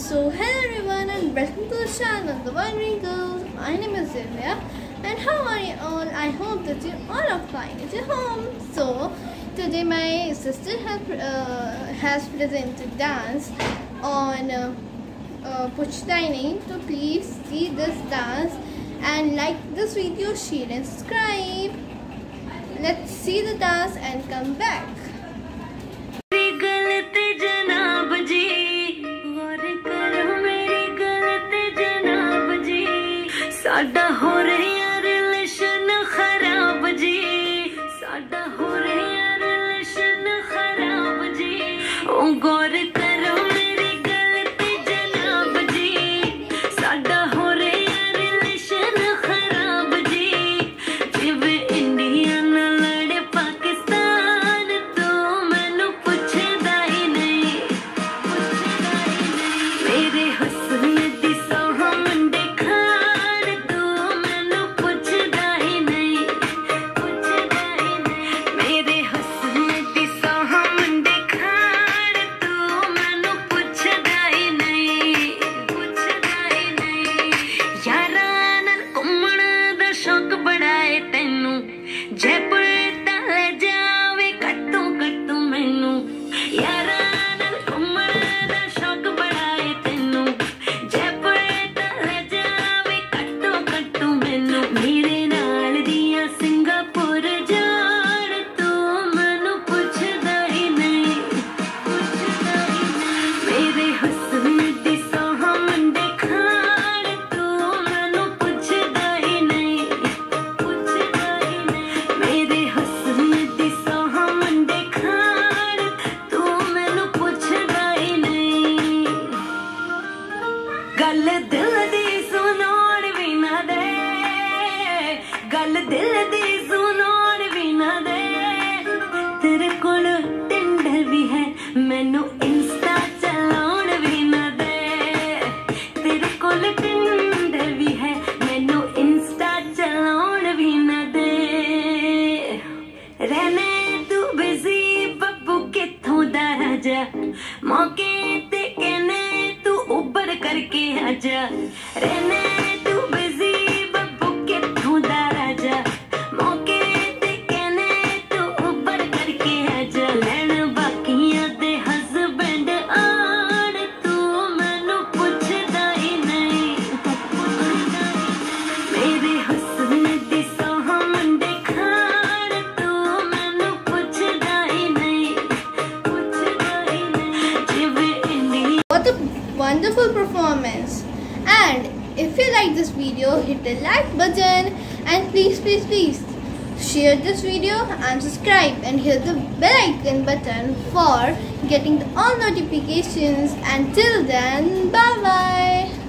So hello everyone and welcome to the channel The Wondering Girls. My name is Divya and how are you all? I hope that you all are fine at your home. So today my sister has, uh, has presented dance on uh, uh, Dining. So please see this dance and like this video, share and subscribe. Let's see the dance and come back. Oh God. ਸ਼ੌਕ ਬੜਾ ਏ ਤੈਨੂੰ। ਜੈਪੁਰ ਦਿਲ ਦੀ ਸੁਣਾਉਣ ਵੀ ਨਾ ਦੇ ਗੱਲ ਦਿਲ ਦੀ ਸੁਣਾਉਣ ਵੀ ਨਾ ਦੇ ਤੇਰੇ ਕੋਲ ਟਿੰਡਰ ਵੀ ਹੈ ਮੈਨੂੰ ਇੰਸਟਾ ਚਲਾਉਣ ਵੀ ਨਾ ਦੇ ਤੇਰੇ ਕੋਲ ਟਿੰਡਰ ਵੀ ਹੈ ਮੈਨੂੰ ਇੰਸਟਾ ਚਲਾਉਣ ਵੀ ਨਾ ਦੇ ਰਹਿਨੇ ਤੂੰ ਬਿਜ਼ੀ ਬੱਬੂ ਕਿੱਥੋਂ ਦਾ ਰਾਜਾ ਮੌਕੇ ਤੇ ਕਹਿੰਨੇ ਤੂੰ करके आजा। रे What a wonderful performance! And if you like this video, hit the like button and please, please, please share this video and subscribe and hit the bell icon button for getting all notifications. Until then, bye bye.